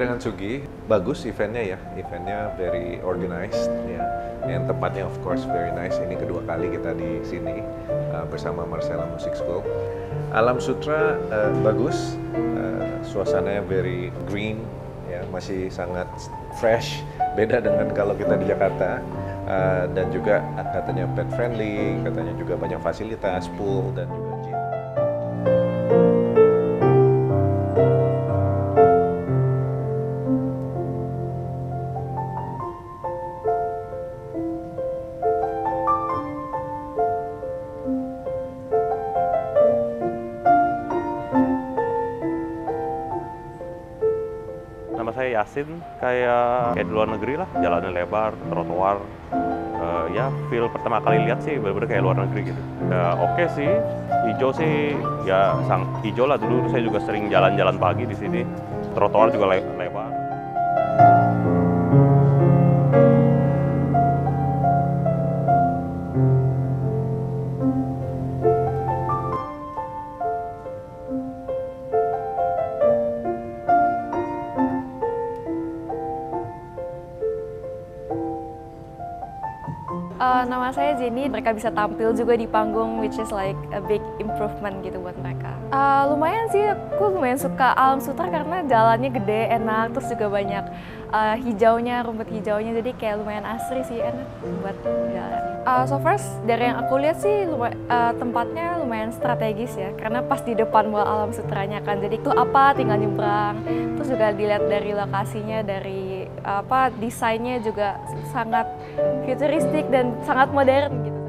Katsugi. Bagus eventnya ya, eventnya very organized ya. Yang tempatnya of course very nice. Ini kedua kali kita di sini uh, bersama Marcella Music School. Alam Sutra uh, bagus, uh, suasananya very green, ya masih sangat fresh. Beda dengan kalau kita di Jakarta. Uh, dan juga katanya pet friendly, katanya juga banyak fasilitas, pool dan juga gym. Saya Yasin, kayak kayak di luar negeri lah, jalannya lebar, trotoar. Eh, ya, feel pertama kali lihat sih bener-bener kayak luar negeri gitu. Ya, oke sih, hijau sih, ya sang hijau lah dulu saya juga sering jalan-jalan pagi di sini. Trotoar juga le- lebar. Uh, nama saya Jenny, mereka bisa tampil juga di panggung, which is like a big improvement gitu buat mereka. Uh, lumayan sih, aku lumayan suka Alam Sutra karena jalannya gede, enak, terus juga banyak uh, hijaunya, rumput hijaunya, jadi kayak lumayan asri sih, enak buat jalan. Uh, so first, dari yang aku lihat sih uh, tempatnya lumayan strategis ya, karena pas di depan mall Alam Sutranya kan, jadi itu apa tinggal nyebrang, terus juga dilihat dari lokasinya, dari apa desainnya juga sangat futuristik dan sangat modern gitu.